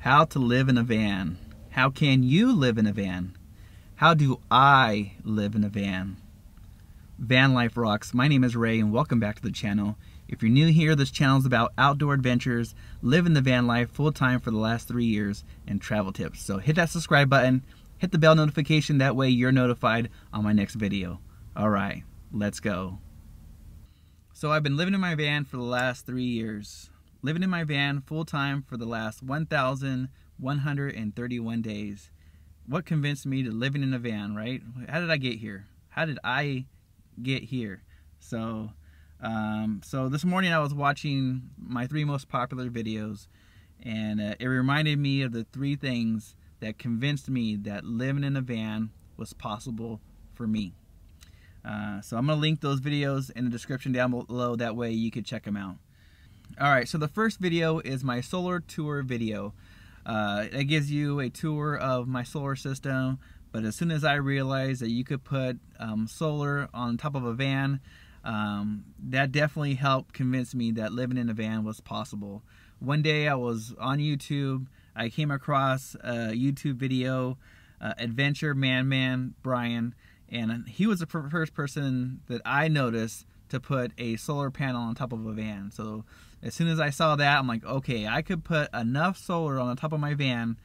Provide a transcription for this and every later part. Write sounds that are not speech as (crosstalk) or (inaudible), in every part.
How to live in a van. How can you live in a van? How do I live in a van? Van Life Rocks. My name is Ray and welcome back to the channel. If you're new here, this channel is about outdoor adventures, living the van life full time for the last three years, and travel tips. So hit that subscribe button, hit the bell notification, that way you're notified on my next video. Alright, let's go. So I've been living in my van for the last three years living in my van full time for the last 1,131 days. What convinced me to living in a van, right? How did I get here? How did I get here? So, um, so this morning I was watching my three most popular videos, and uh, it reminded me of the three things that convinced me that living in a van was possible for me. Uh, so I'm going to link those videos in the description down below. That way you could check them out. Alright, so the first video is my solar tour video. Uh, it gives you a tour of my solar system, but as soon as I realized that you could put um, solar on top of a van, um, that definitely helped convince me that living in a van was possible. One day I was on YouTube, I came across a YouTube video, uh, Adventure Van Man Brian, and he was the first person that I noticed to put a solar panel on top of a van. So as soon as I saw that, I'm like, okay, I could put enough solar on the top of my van,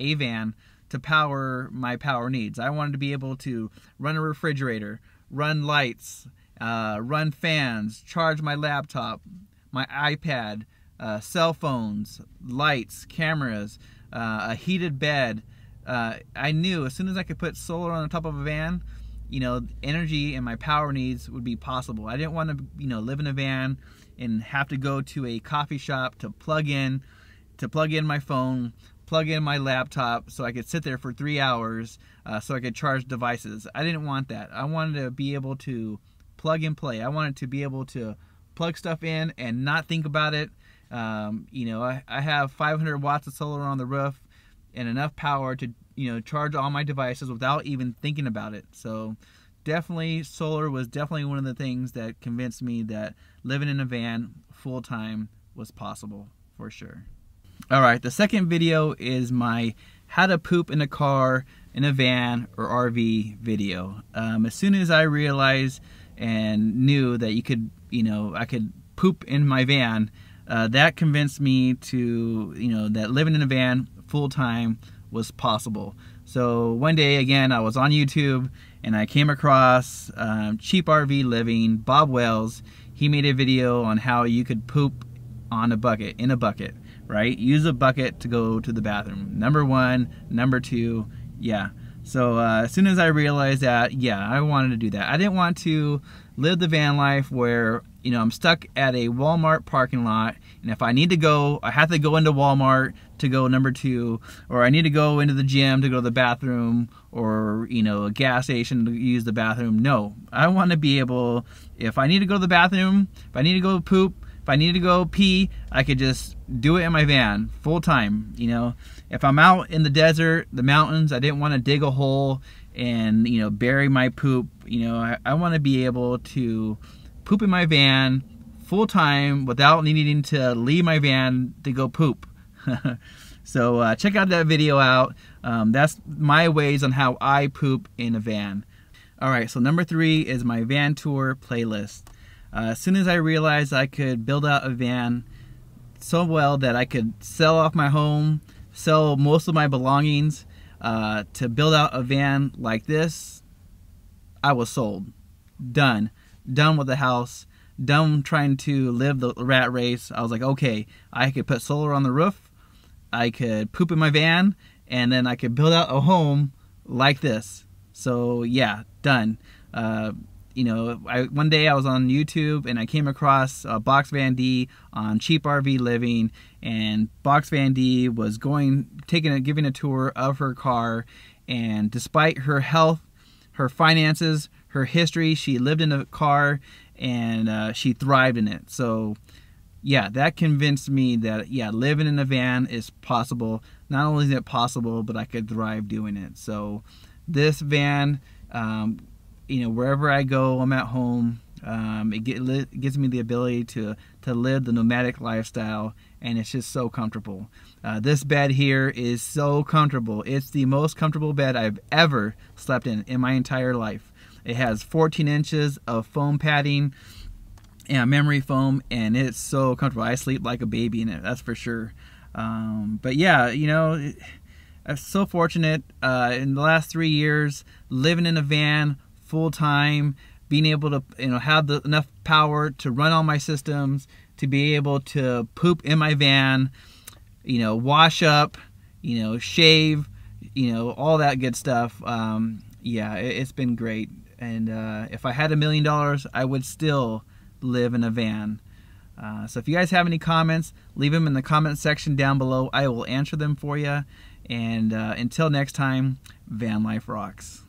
a van, to power my power needs. I wanted to be able to run a refrigerator, run lights, uh, run fans, charge my laptop, my iPad, uh, cell phones, lights, cameras, uh, a heated bed. Uh, I knew as soon as I could put solar on the top of a van, you know, energy and my power needs would be possible. I didn't want to, you know, live in a van and have to go to a coffee shop to plug in, to plug in my phone, plug in my laptop so I could sit there for three hours uh, so I could charge devices. I didn't want that. I wanted to be able to plug and play. I wanted to be able to plug stuff in and not think about it. Um, you know, I, I have 500 watts of solar on the roof and enough power to you know charge all my devices without even thinking about it. So definitely solar was definitely one of the things that convinced me that living in a van full time was possible for sure. All right the second video is my how to poop in a car in a van or rv video. Um, as soon as i realized and knew that you could you know i could poop in my van uh, that convinced me to you know that living in a van full time was possible. So one day again, I was on YouTube and I came across um, Cheap RV Living, Bob Wells. He made a video on how you could poop on a bucket, in a bucket, right? Use a bucket to go to the bathroom. Number one, number two, yeah. So uh, as soon as I realized that, yeah, I wanted to do that. I didn't want to live the van life where you know I'm stuck at a Walmart parking lot, and if I need to go, I have to go into Walmart to go number two, or I need to go into the gym to go to the bathroom, or you know a gas station to use the bathroom. No, I want to be able, if I need to go to the bathroom, if I need to go poop, if I need to go pee, I could just do it in my van full time. You know, if I'm out in the desert, the mountains, I didn't want to dig a hole and you know bury my poop you know i, I want to be able to poop in my van full time without needing to leave my van to go poop (laughs) so uh, check out that video out um, that's my ways on how i poop in a van all right so number three is my van tour playlist uh, as soon as i realized i could build out a van so well that i could sell off my home sell most of my belongings uh, to build out a van like this, I was sold. Done. Done with the house. Done trying to live the rat race. I was like, okay, I could put solar on the roof. I could poop in my van. And then I could build out a home like this. So, yeah, done. Uh, you know, I, one day I was on YouTube and I came across Box Van D on Cheap RV Living, and Box Van D was going, taking a, giving a tour of her car, and despite her health, her finances, her history, she lived in a car and uh, she thrived in it. So, yeah, that convinced me that yeah, living in a van is possible. Not only is it possible, but I could thrive doing it. So, this van. Um, you know, wherever I go, I'm at home. Um, it, get, it gives me the ability to to live the nomadic lifestyle, and it's just so comfortable. Uh, this bed here is so comfortable. It's the most comfortable bed I've ever slept in in my entire life. It has 14 inches of foam padding and memory foam, and it's so comfortable. I sleep like a baby in it, that's for sure. Um, but yeah, you know, I'm so fortunate uh, in the last three years living in a van full time, being able to you know have the, enough power to run all my systems, to be able to poop in my van, you know, wash up, you know, shave, you know, all that good stuff. Um, yeah, it, has been great. And uh, if I had a million dollars, I would still live in a van. Uh, so if you guys have any comments, leave them in the comment section down below. I will answer them for you. And uh, until next time, van life rocks.